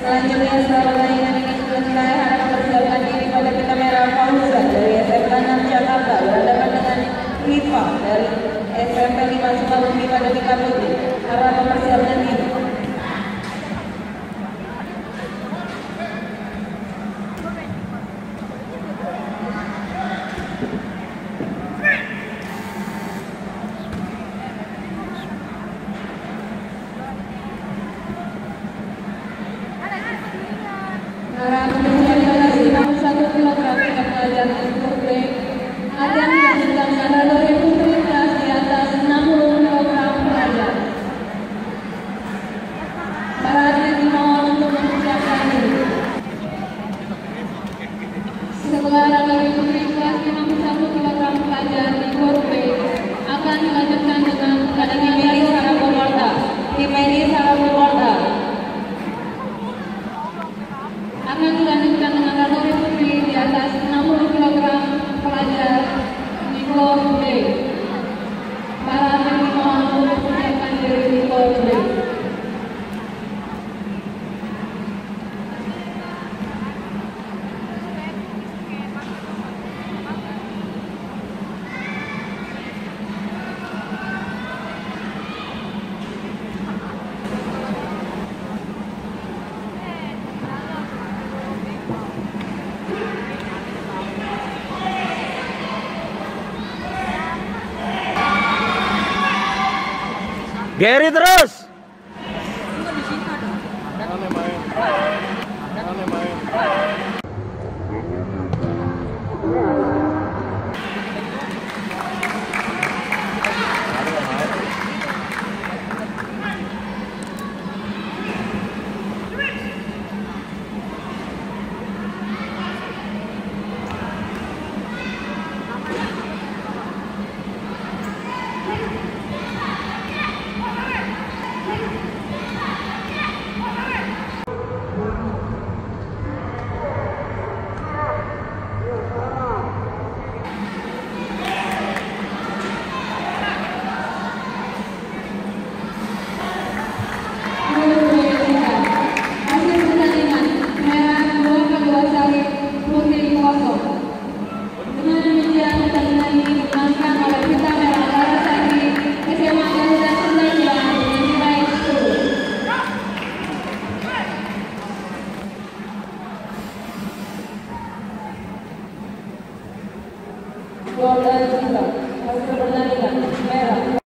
Selanjutnya layanan ini saya harap mempersiapkan diri pada kamera Fauzan dari SMP 6 Jakarta berhadapan dengan Rifa dari SMP 5 Sukabumi pada Tika Putri. Harap mempersiapkan diri. Para akan dilanjutkan karena dari putri kelas di atas 60 kilogram pelajar. Para atlet dimohon untuk mempersiapkan diri. Setelah kelas 61 kilogram pelajar B akan dilanjutkan dengan akan dilanjutkan dengan kategori di atas 60 kg pelajar di kelompok B. Para atlet dimohon untuk mempersiapkan diri di kelompok B. Gary terus. Gordon Gita, Hasil Perdana Merah,